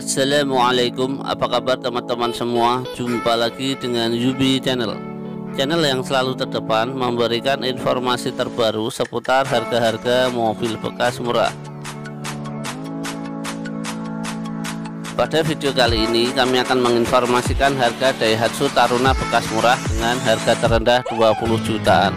Assalamualaikum. Apa kabar teman-teman semua? Jumpa lagi dengan Yubi Channel. Channel yang selalu terdepan memberikan informasi terbaru seputar harga-harga mobil bekas murah. Pada video kali ini kami akan menginformasikan harga Daihatsu Taruna bekas murah dengan harga terendah 20 jutaan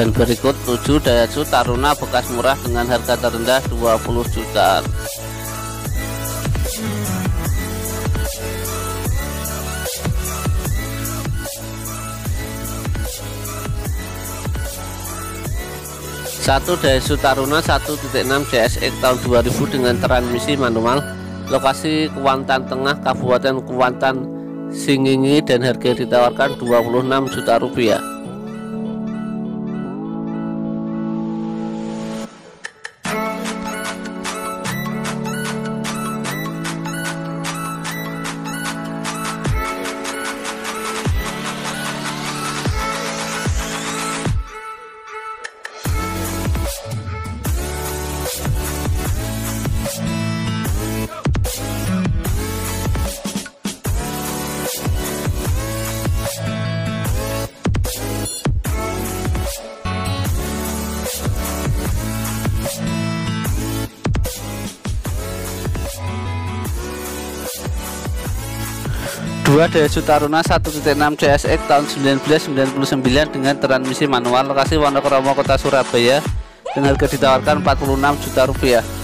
Dan berikut 7 Daihatsu Taruna bekas murah dengan harga terendah 20 jutaan. Satu Daihatsu Taruna 1.6 JSX tahun 2000 dengan transmisi manual. Lokasi Kuantan Tengah Kabupaten Kuantan Singingi dan harga ditawarkan 26 juta rupiah Dua Daihatsu Taruna 1.6 CSX tahun 1999 dengan transmisi manual lokasi Wonokromo Kota Surabaya dengan harga ditawarkan 46 juta rupiah.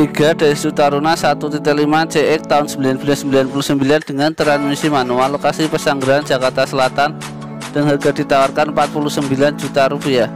Tiga Daihatsu Taruna 1.5 CX tahun 1999 dengan transmisi manual lokasi Pesanggerahan Jakarta Selatan dengan harga ditawarkan 49 juta rupiah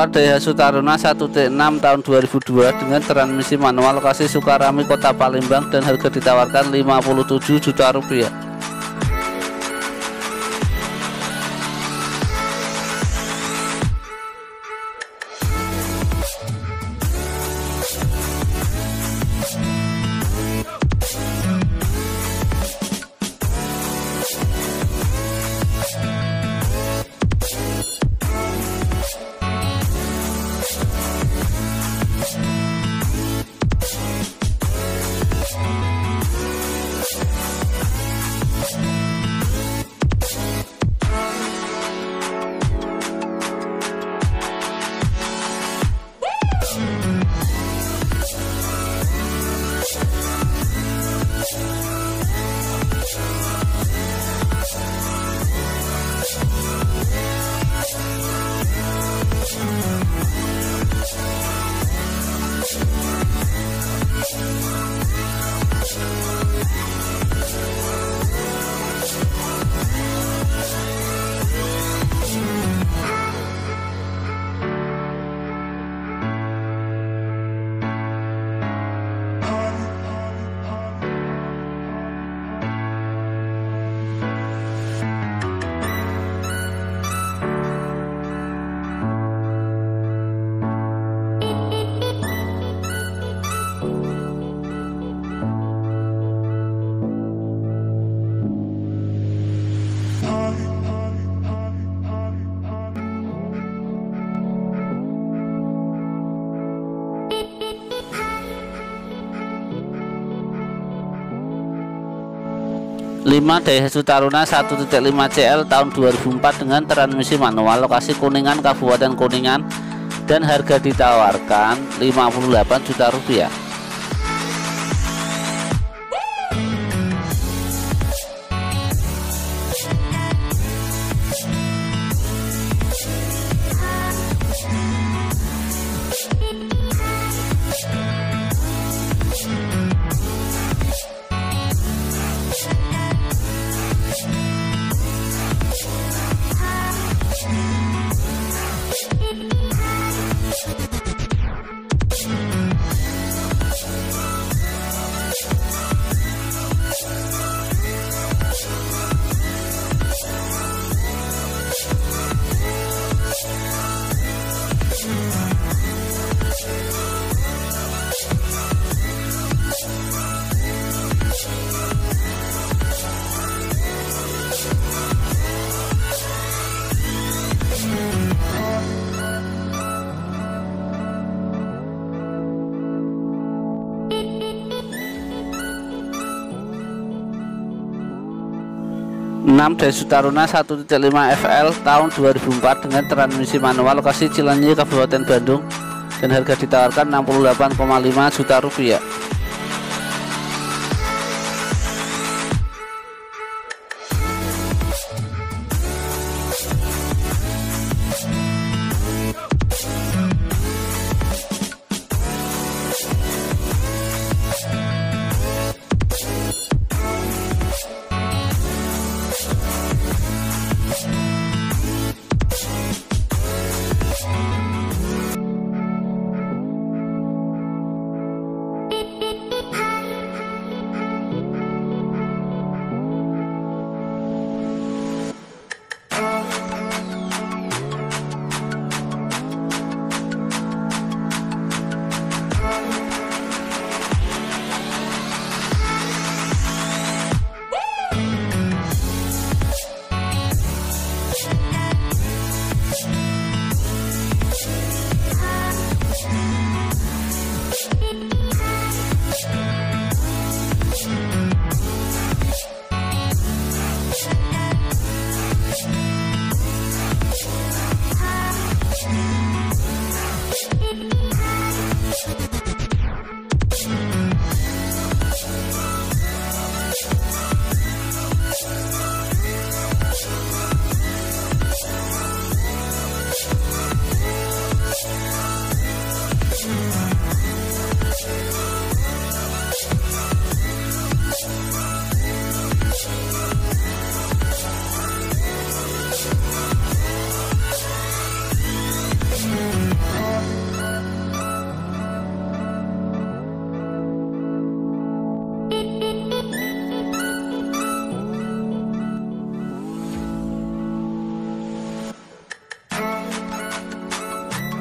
Empat Daihatsu Taruna 1.6 tahun 2002 dengan transmisi manual lokasi Sukarami Kota Palembang dan harga ditawarkan 57 juta rupiah 5 Daihatsu Taruna 1.5 CL tahun 2004 dengan transmisi manual lokasi Kuningan Kabupaten Kuningan dan harga ditawarkan 58 juta rupiah enam Daihatsu Taruna 1.5 FL tahun 2004 dengan transmisi manual lokasi Cilenyi Kabupaten Bandung. Dan harga ditawarkan 68,5 juta rupiah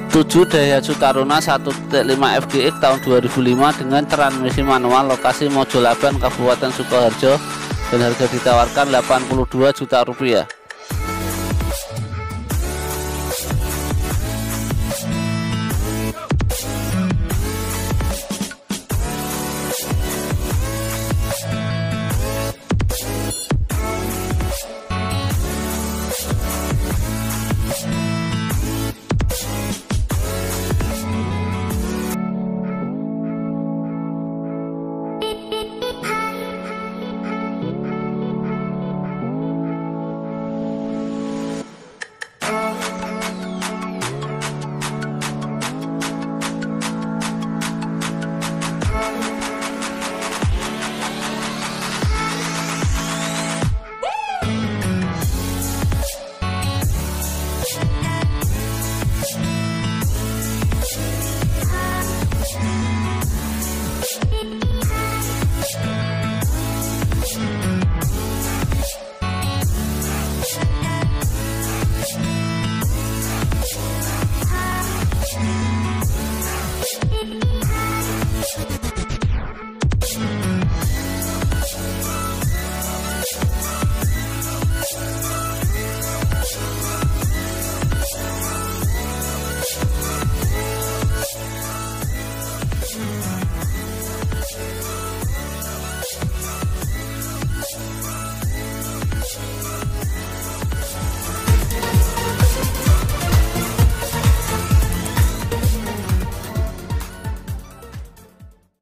tujuh Daihatsu Taruna 1.5 FGX tahun 2005 dengan transmisi manual lokasi Mojolaban Kabupaten Sukoharjo dan harga ditawarkan 82 juta rupiah